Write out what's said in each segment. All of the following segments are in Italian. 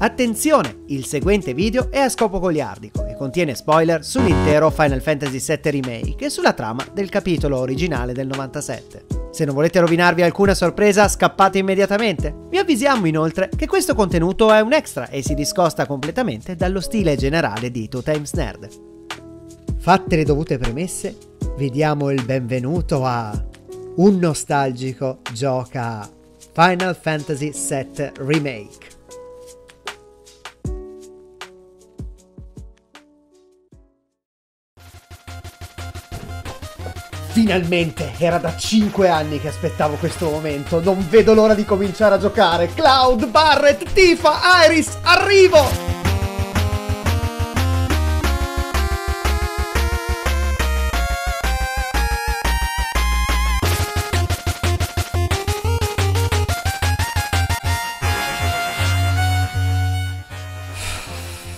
Attenzione, il seguente video è a scopo goliardico e contiene spoiler sull'intero Final Fantasy VII Remake e sulla trama del capitolo originale del 97. Se non volete rovinarvi alcuna sorpresa, scappate immediatamente. Vi avvisiamo inoltre che questo contenuto è un extra e si discosta completamente dallo stile generale di Two Times Nerd. Fatte le dovute premesse, vi diamo il benvenuto a un nostalgico gioca Final Fantasy VII Remake. Finalmente! Era da 5 anni che aspettavo questo momento. Non vedo l'ora di cominciare a giocare. Cloud, Barret, Tifa, Iris, arrivo!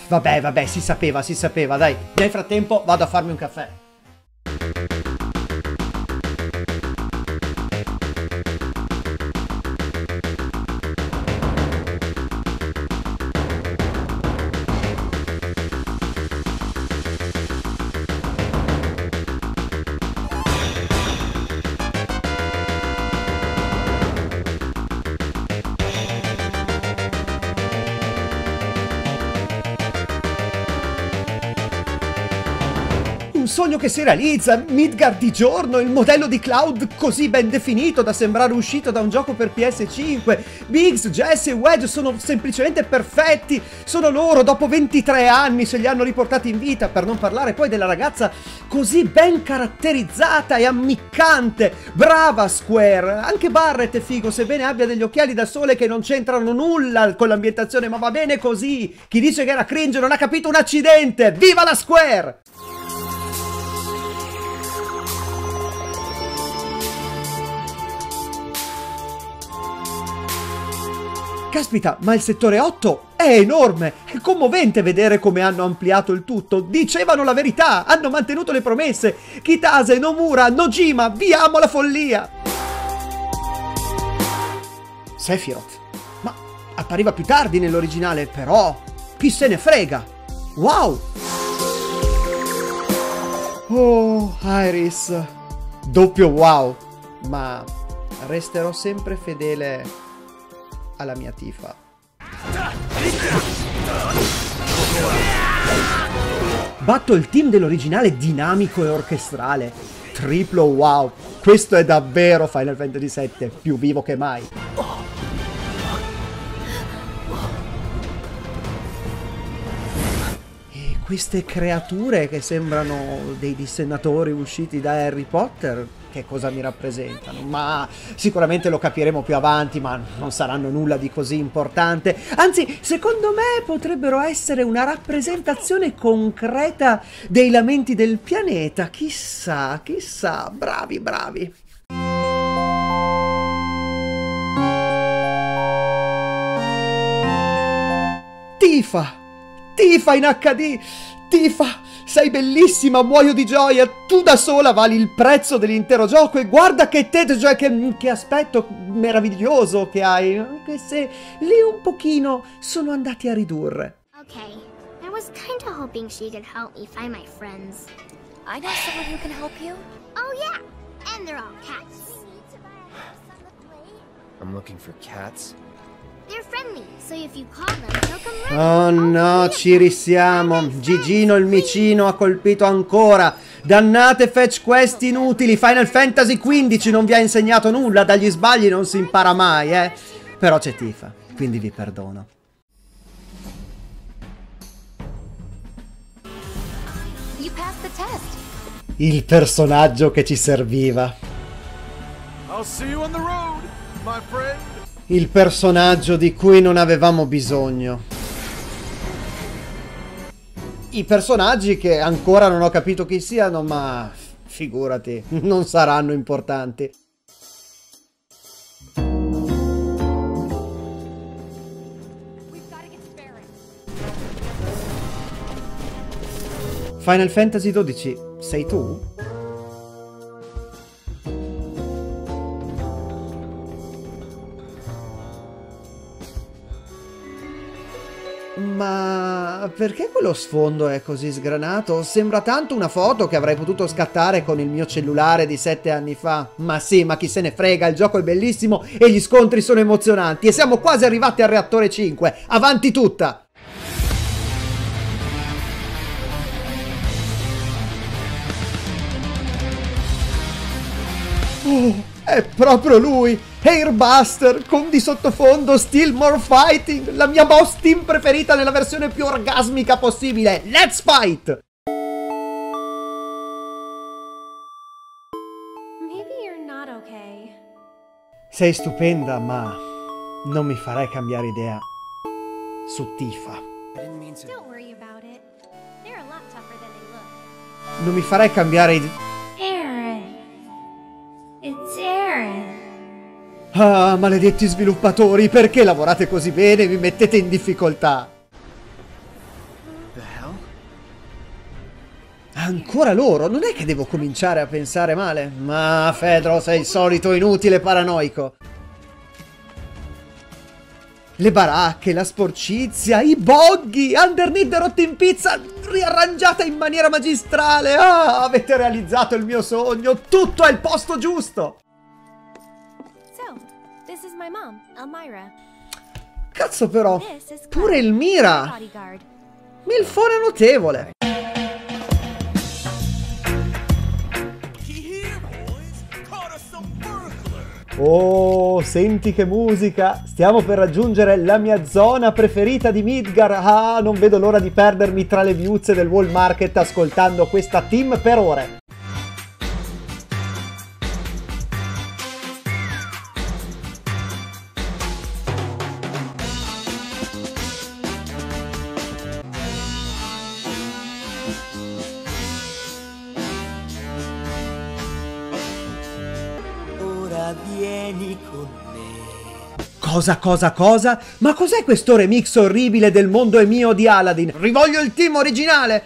Vabbè, vabbè, si sapeva, si sapeva, dai. Nel frattempo vado a farmi un caffè. Sogno che si realizza, Midgard di giorno, il modello di Cloud così ben definito da sembrare uscito da un gioco per PS5. Biggs, Jess e Wedge sono semplicemente perfetti. Sono loro, dopo 23 anni, se li hanno riportati in vita, per non parlare poi della ragazza così ben caratterizzata e ammiccante. Brava Square! Anche Barret è figo, sebbene abbia degli occhiali da sole che non c'entrano nulla con l'ambientazione, ma va bene così. Chi dice che era cringe non ha capito un accidente. Viva la Square! Caspita, ma il settore 8 è enorme! È commovente vedere come hanno ampliato il tutto. Dicevano la verità, hanno mantenuto le promesse. Kitase, Nomura, Nojima, viamo la follia! Sephiroth. Ma appariva più tardi nell'originale, però... Chi se ne frega? Wow! Oh, Iris. Doppio wow. Ma resterò sempre fedele alla mia tifa. Batto il team dell'originale dinamico e orchestrale. Triplo wow. Questo è davvero Final Fantasy VII, più vivo che mai. E queste creature che sembrano dei dissennatori usciti da Harry Potter, che cosa mi rappresentano, ma sicuramente lo capiremo più avanti, ma non saranno nulla di così importante. Anzi, secondo me potrebbero essere una rappresentazione concreta dei lamenti del pianeta. Chissà, chissà, bravi, bravi. Tifa! Tifa in HD! Tifa! Sei bellissima, muoio di gioia, tu da sola vali il prezzo dell'intero gioco e guarda che te, cioè che, che aspetto meraviglioso che hai, anche se lì un pochino sono andati a ridurre. Okay, I was kinda hoping she could help me find my friends. I know someone who can help you. Oh yeah, and they're all cats. I'm looking for cats. Oh no, ci risiamo. Gigino il micino ha colpito ancora. Dannate fetch quest inutili. Final Fantasy XV non vi ha insegnato nulla. Dagli sbagli non si impara mai, eh. Però c'è Tifa, quindi vi perdono. Il personaggio che ci serviva. I'll see you on the road, my friend. Il personaggio di cui non avevamo bisogno. I personaggi che ancora non ho capito chi siano, ma figurati, non saranno importanti. Final Fantasy XII, sei tu? Ma perché quello sfondo è così sgranato? Sembra tanto una foto che avrei potuto scattare con il mio cellulare di sette anni fa. Ma sì, ma chi se ne frega, il gioco è bellissimo e gli scontri sono emozionanti e siamo quasi arrivati al reattore 5. Avanti tutta! Oh, è proprio lui! Airbuster con di sottofondo Still More Fighting, la mia boss team preferita nella versione più orgasmica possibile. Let's fight! Okay. Sei stupenda, ma non mi farai cambiare idea su Tifa. Non mi farai cambiare idea... Ah, maledetti sviluppatori, perché lavorate così bene e vi mettete in difficoltà? Ancora loro? Non è che devo cominciare a pensare male? Ma Fedro, sei il solito inutile paranoico. Le baracche, la sporcizia, i boggy, Underneath the Rotten Pizza riarrangiata in maniera magistrale. Ah, avete realizzato il mio sogno. Tutto al posto giusto. Mom, Elmira. Cazzo però, pure il Mira. Milfone notevole. Oh, senti che musica! Stiamo per raggiungere la mia zona preferita di Midgar. Ah, non vedo l'ora di perdermi tra le viuzze del Wall Market ascoltando questa team per ore. Con me. Cosa, cosa, cosa? Ma cos'è questo remix orribile del mondo è mio di Aladdin? Rivoglio il team originale!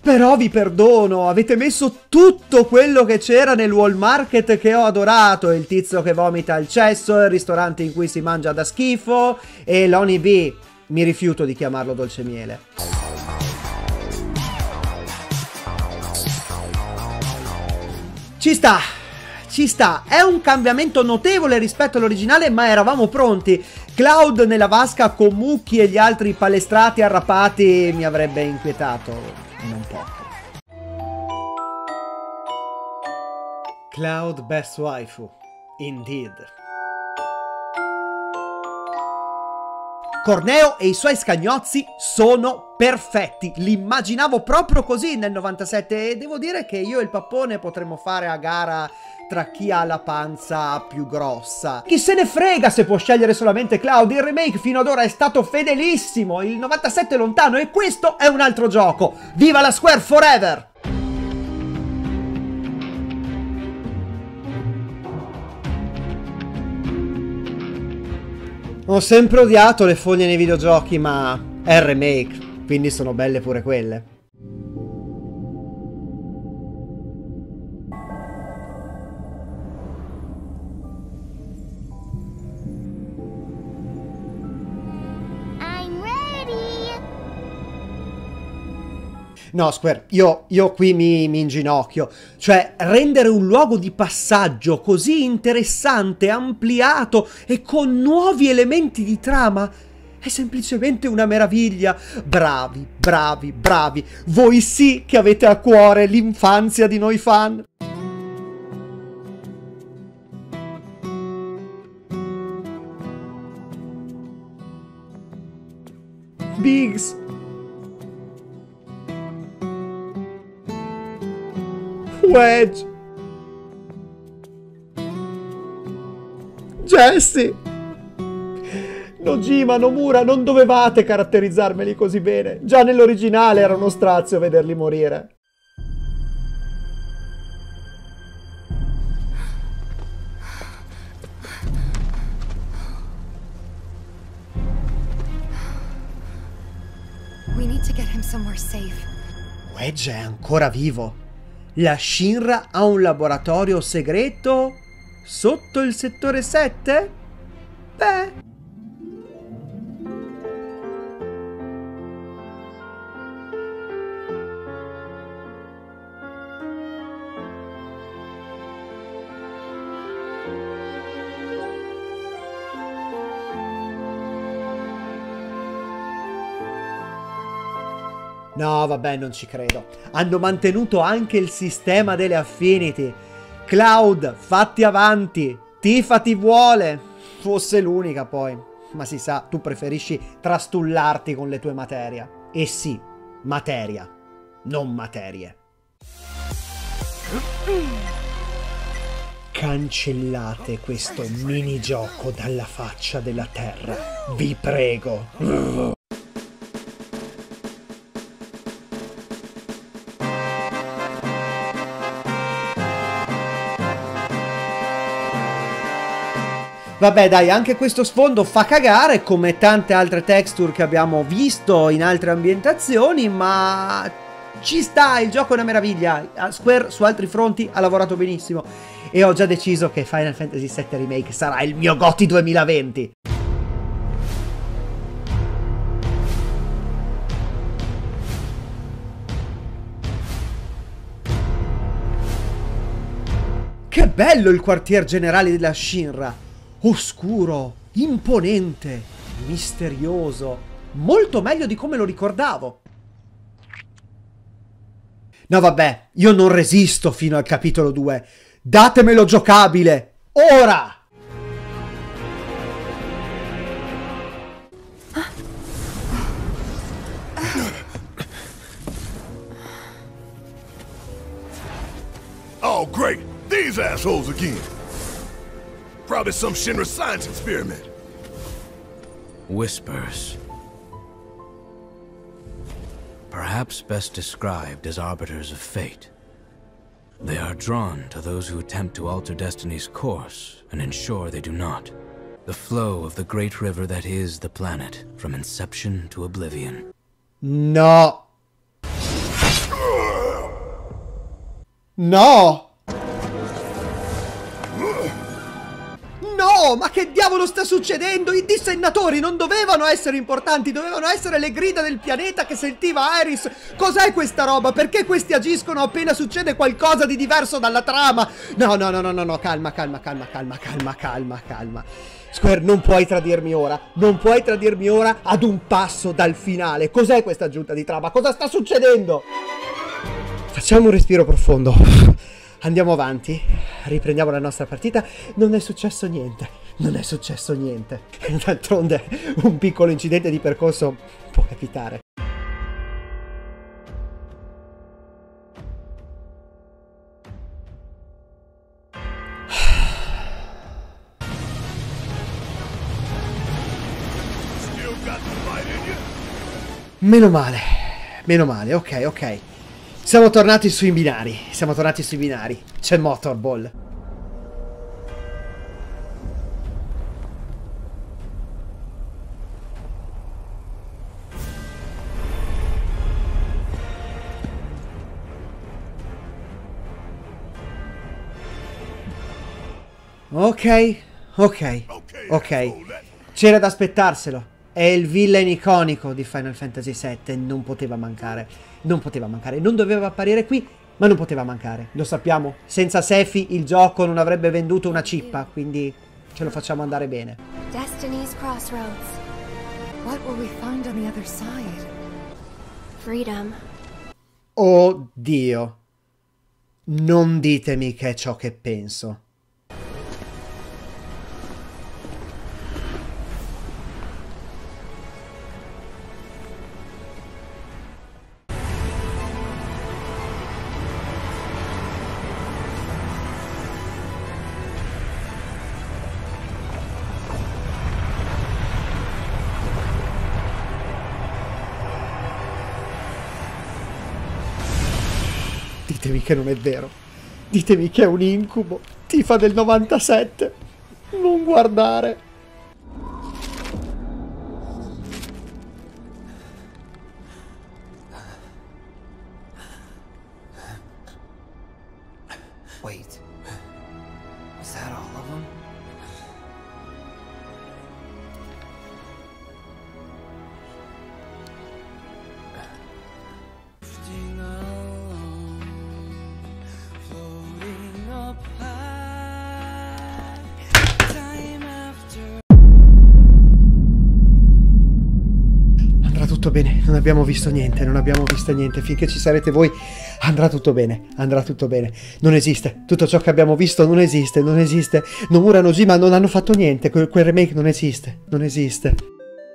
Però vi perdono, avete messo tutto quello che c'era nel Wall Market che ho adorato, il tizio che vomita al cesso, il ristorante in cui si mangia da schifo e l'Oni B. Mi rifiuto di chiamarlo dolce miele. Ci sta, ci sta. È un cambiamento notevole rispetto all'originale, ma eravamo pronti. Cloud nella vasca con Mucchi e gli altri palestrati arrapati mi avrebbe inquietato. Non poco. Cloud best waifu. Indeed. Corneo e i suoi scagnozzi sono perfetti. Li immaginavo proprio così nel 97 e devo dire che io e il pappone potremmo fare a gara tra chi ha la panza più grossa. Chi se ne frega se può scegliere solamente Cloud? Il remake fino ad ora è stato fedelissimo. Il 97 è lontano e questo è un altro gioco. Viva la Square Forever! Ho sempre odiato le foglie nei videogiochi, ma è remake, quindi sono belle pure quelle. No, Square, io, io qui mi, mi inginocchio. Cioè, rendere un luogo di passaggio così interessante, ampliato e con nuovi elementi di trama è semplicemente una meraviglia. Bravi, bravi, bravi. Voi sì che avete a cuore l'infanzia di noi fan. Biggs. Wedge. Jesse. Nojima, Nomura, non dovevate caratterizzarmeli così bene. Già nell'originale era uno strazio vederli morire. We need to get him somewhere safe. Wedge è ancora vivo. La Shinra ha un laboratorio segreto sotto il settore 7? Beh. No, vabbè, non ci credo. Hanno mantenuto anche il sistema delle affinity. Cloud, fatti avanti. Tifa ti vuole. Fosse l'unica poi. Ma si sa, tu preferisci trastullarti con le tue materie. E sì, materia, non materie. Cancellate questo minigioco dalla faccia della terra. Vi prego. Vabbè dai, anche questo sfondo fa cagare come tante altre texture che abbiamo visto in altre ambientazioni, ma ci sta, il gioco è una meraviglia. Square su altri fronti ha lavorato benissimo e ho già deciso che Final Fantasy VII Remake sarà il mio GOTY 2020. Che bello il quartier generale della Shinra! Oscuro, imponente, misterioso, molto meglio di come lo ricordavo. No vabbè, io non resisto fino al capitolo 2. Datemelo giocabile, ora! Oh, great! These assholes again! Probably some Shinra science experiment. Whispers. Perhaps best described as arbiters of fate. They are drawn to those who attempt to alter destiny's course and ensure they do not. The flow of the great river that is the planet, from inception to oblivion. No. No! No, ma che diavolo sta succedendo? I dissennatori non dovevano essere importanti, dovevano essere le grida del pianeta che sentiva Iris. Cos'è questa roba? Perché questi agiscono appena succede qualcosa di diverso dalla trama? No, no, no, no, no, no, calma, calma, calma, calma, calma, calma, calma. Square, non puoi tradirmi ora, non puoi tradirmi ora ad un passo dal finale. Cos'è questa aggiunta di trama? Cosa sta succedendo? Facciamo un respiro profondo. Andiamo avanti, riprendiamo la nostra partita. Non è successo niente, non è successo niente. D'altronde un piccolo incidente di percorso può capitare. Meno male, meno male, ok, ok. Siamo tornati sui binari. Siamo tornati sui binari. C'è Motorball. Ok, ok, ok. C'era da aspettarselo. È il villain iconico di Final Fantasy VII, non poteva mancare. Non poteva mancare, non doveva apparire qui, ma non poteva mancare. Lo sappiamo, senza Sefi il gioco non avrebbe venduto una cippa, quindi ce lo facciamo andare bene. Destiny's Crossroads. What will we find on the other side? Freedom. Oddio. Non ditemi che è ciò che penso. Ditemi che non è vero. Ditemi che è un incubo. Tifa del 97. Non guardare. Tutto bene, non abbiamo visto niente, non abbiamo visto niente. Finché ci sarete voi andrà tutto bene, andrà tutto bene. Non esiste, tutto ciò che abbiamo visto non esiste, non esiste. Nomura Nojima non hanno fatto niente, quel, quel remake non esiste, non esiste.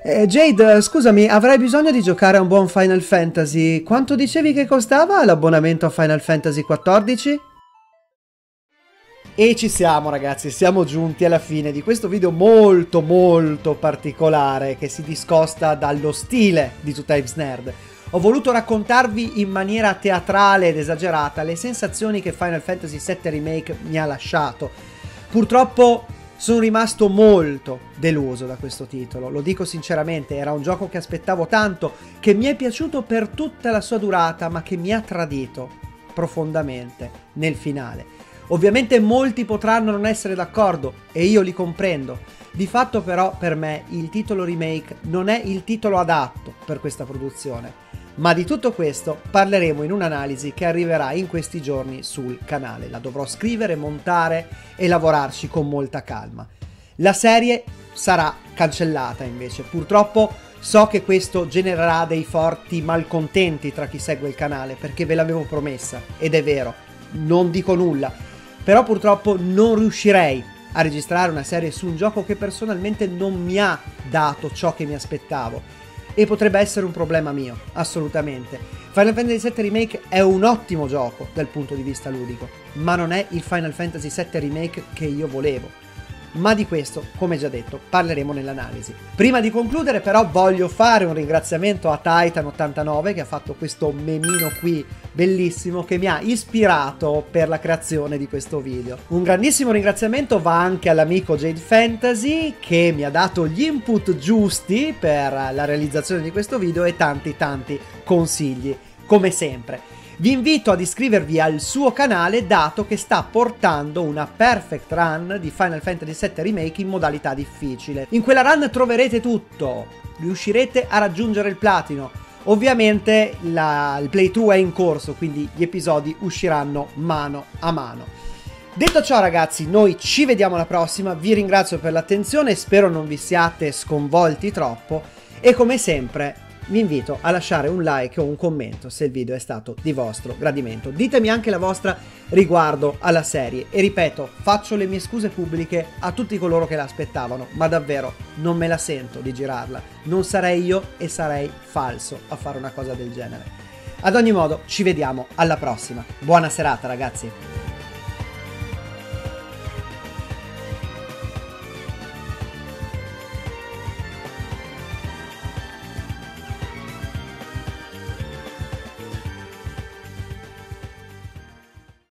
Eh, Jade, scusami, avrei bisogno di giocare a un buon Final Fantasy. Quanto dicevi che costava l'abbonamento a Final Fantasy XIV? E ci siamo ragazzi, siamo giunti alla fine di questo video molto molto particolare che si discosta dallo stile di Two Types Nerd. Ho voluto raccontarvi in maniera teatrale ed esagerata le sensazioni che Final Fantasy VII Remake mi ha lasciato. Purtroppo sono rimasto molto deluso da questo titolo, lo dico sinceramente, era un gioco che aspettavo tanto, che mi è piaciuto per tutta la sua durata, ma che mi ha tradito profondamente nel finale. Ovviamente molti potranno non essere d'accordo e io li comprendo. Di fatto però per me il titolo remake non è il titolo adatto per questa produzione. Ma di tutto questo parleremo in un'analisi che arriverà in questi giorni sul canale. La dovrò scrivere, montare e lavorarci con molta calma. La serie sarà cancellata invece. Purtroppo so che questo genererà dei forti malcontenti tra chi segue il canale perché ve l'avevo promessa ed è vero, non dico nulla però purtroppo non riuscirei a registrare una serie su un gioco che personalmente non mi ha dato ciò che mi aspettavo. E potrebbe essere un problema mio, assolutamente. Final Fantasy VII Remake è un ottimo gioco dal punto di vista ludico, ma non è il Final Fantasy VII Remake che io volevo ma di questo, come già detto, parleremo nell'analisi. Prima di concludere però voglio fare un ringraziamento a Titan89 che ha fatto questo memino qui bellissimo che mi ha ispirato per la creazione di questo video. Un grandissimo ringraziamento va anche all'amico Jade Fantasy che mi ha dato gli input giusti per la realizzazione di questo video e tanti tanti consigli, come sempre. Vi invito ad iscrivervi al suo canale dato che sta portando una perfect run di Final Fantasy VII Remake in modalità difficile. In quella run troverete tutto, riuscirete a raggiungere il platino. Ovviamente la, il playthrough è in corso, quindi gli episodi usciranno mano a mano. Detto ciò ragazzi, noi ci vediamo alla prossima, vi ringrazio per l'attenzione, spero non vi siate sconvolti troppo e come sempre vi invito a lasciare un like o un commento se il video è stato di vostro gradimento. Ditemi anche la vostra riguardo alla serie e ripeto, faccio le mie scuse pubbliche a tutti coloro che l'aspettavano, ma davvero non me la sento di girarla. Non sarei io e sarei falso a fare una cosa del genere. Ad ogni modo, ci vediamo alla prossima. Buona serata ragazzi!